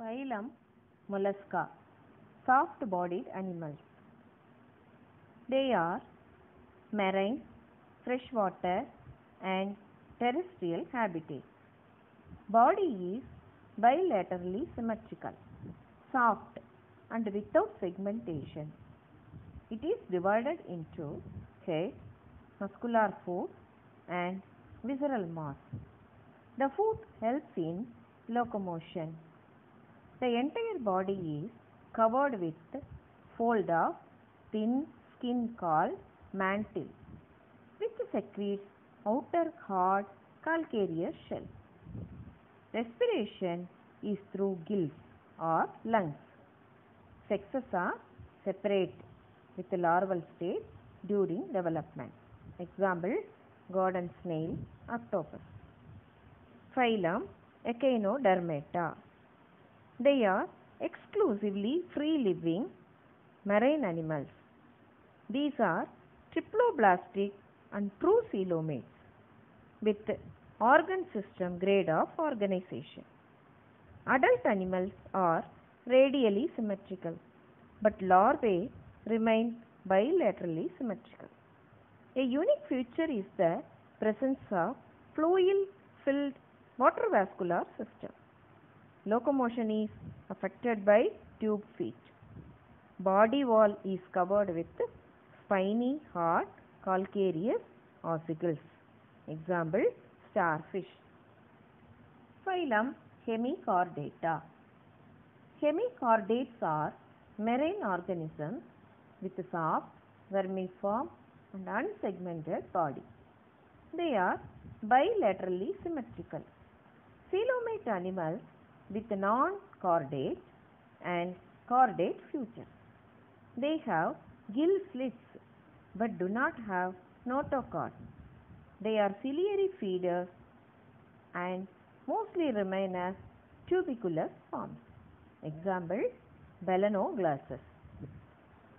Phylum Mollusca soft bodied animals. They are marine, freshwater, and terrestrial habitat. Body is bilaterally symmetrical, soft, and without segmentation. It is divided into head, muscular foot, and visceral mass. The foot helps in locomotion. The entire body is covered with fold of thin skin called mantle, which secretes outer hard calcareous shell. Respiration is through gills or lungs. Sexes are separate with the larval stage during development. Example garden snail, octopus. Phylum Echinodermata. They are exclusively free living marine animals. These are triploblastic and true coelomates with organ system grade of organization. Adult animals are radially symmetrical but larvae remain bilaterally symmetrical. A unique feature is the presence of fluid filled water vascular system. Locomotion is affected by tube feet. Body wall is covered with spiny, hard, calcareous ossicles. Example starfish. Phylum Hemichordata. Hemichordates are marine organisms with a soft, vermiform and unsegmented body. They are bilaterally symmetrical. Coelomate animals with non-chordate and chordate features. They have gill slits but do not have notochord. They are ciliary feeders and mostly remain as tubicolous forms. Example Balanoglossus.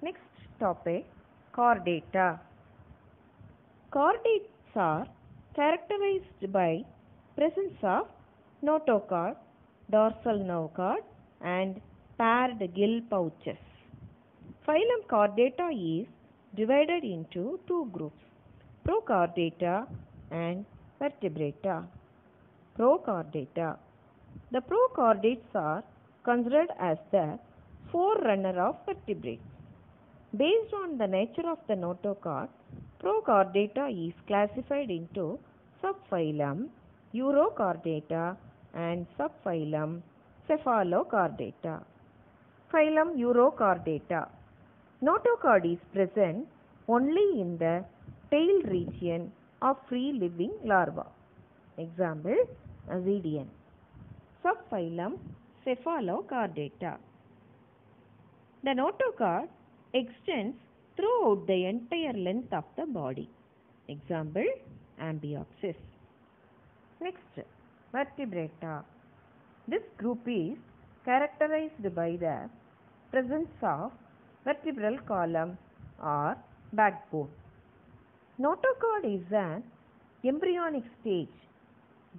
Next topic Chordata. Chordates are characterized by presence of notochord, dorsal nerve cord and paired gill pouches. Phylum Chordata is divided into two groups, Prochordata and Vertebrata. Prochordata. The prochordates are considered as the forerunner of vertebrates. Based on the nature of the notochord, Prochordata is classified into subphylum Urochordata and subphylum Cephalochordata. Phylum Urochordata. Notochord is present only in the tail region of free living larva. Example Ascidian. Subphylum Cephalochordata. The notochord extends throughout the entire length of the body. Example Amphioxus. Next, Vertebrata. This group is characterized by the presence of vertebral column or backbone. Notochord is an embryonic stage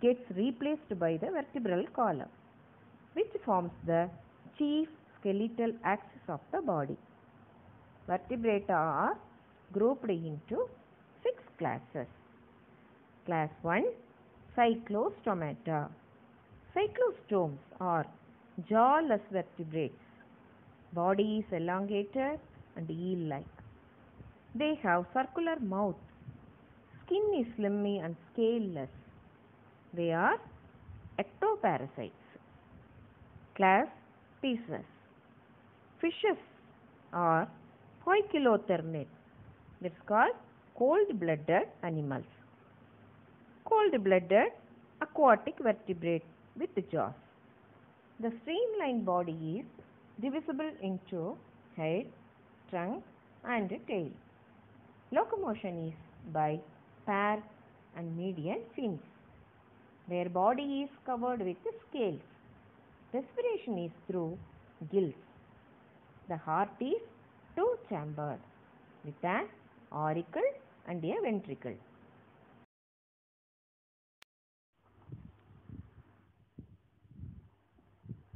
gets replaced by the vertebral column which forms the chief skeletal axis of the body. Vertebrata are grouped into six classes. Class 1 Cyclostomata. Cyclostomes are jawless vertebrates. Body is elongated and eel like. They have circular mouth. Skin is slimy and scaleless. They are ectoparasites. Class Pisces. Fishes are poikilothermate. That's called cold-blooded animals. Cold-blooded aquatic vertebrate with jaws. The streamlined body is divisible into head, trunk and tail. Locomotion is by pairs and median fins. Their body is covered with scales. Respiration is through gills. The heart is two chambered with an auricle and a ventricle.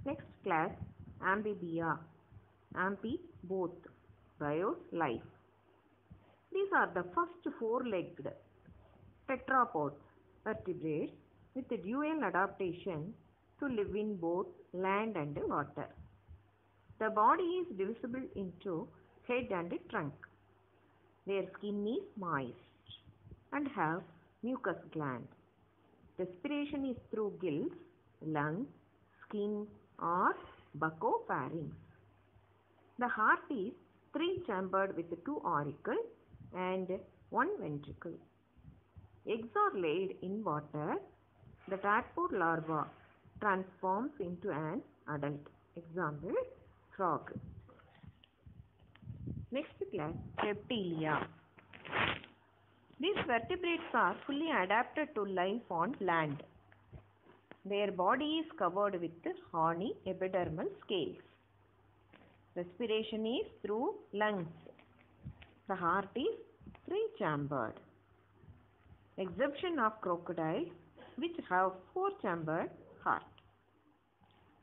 Next class Amphibia. Amphi both. Bios life. These are the first four-legged tetrapods vertebrates with dual adaptation to live in both land and water. The body is divisible into head and trunk. Their skin is moist and have mucus gland. Respiration is through gills, lungs, skin or buccopharynx. The heart is three-chambered with two auricles and one ventricle. Eggs are laid in water. The tadpole larva transforms into an adult. Example, frog. Next class, Reptilia. These vertebrates are fully adapted to life on land. Their body is covered with horny epidermal scales. Respiration is through lungs. The heart is three-chambered. Exception of crocodiles which have four-chambered heart.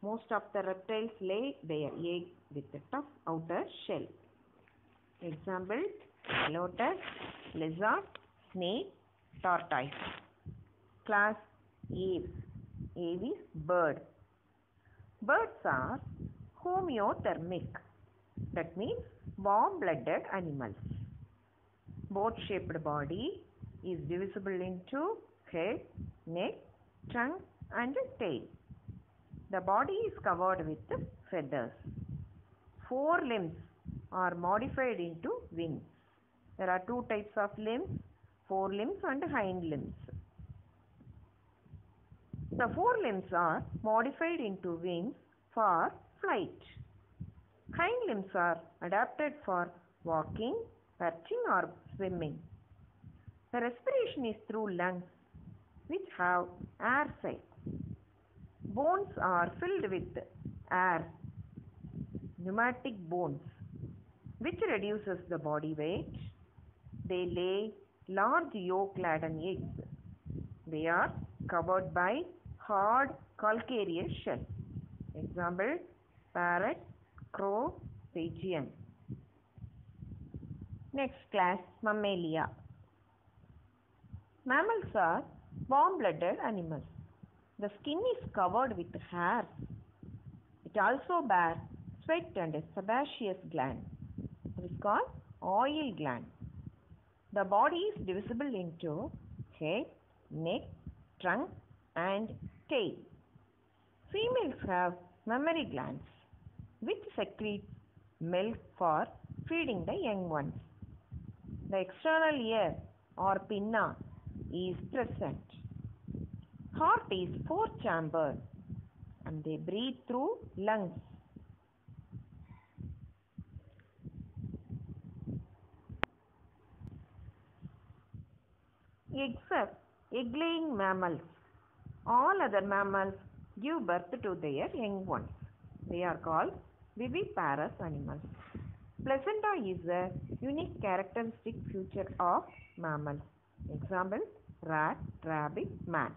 Most of the reptiles lay their egg with a tough outer shell. Example, Calotes, lizard, snake, tortoise. Class Aves. Ave is bird. Birds are homeothermic. That means warm-blooded animals. Boat-shaped body is divisible into head, neck, trunk and tail. The body is covered with feathers. Four limbs are modified into wings. There are two types of limbs, forelimbs and hind limbs. The forelimbs are modified into wings for flight. Hind limbs are adapted for walking, perching or swimming. The respiration is through lungs which have air sacs. Bones are filled with air, pneumatic bones, which reduces the body weight. They lay large yolk-laden eggs. They are covered by hard calcareous shell. Example, parrot, crow, pigeon. Next class, Mammalia. Mammals are warm-blooded animals. The skin is covered with hair. It also bears sweat and a sebaceous gland. It is called oil gland. The body is divisible into head, neck, trunk and tail. Females have mammary glands which secrete milk for feeding the young ones. The external ear or pinna is present. Heart is four chambered and they breathe through lungs. Except egg-laying mammals, all other mammals give birth to their young ones. They are called viviparous animals. Placenta is a unique characteristic feature of mammals. Example, rat, rabbit, man.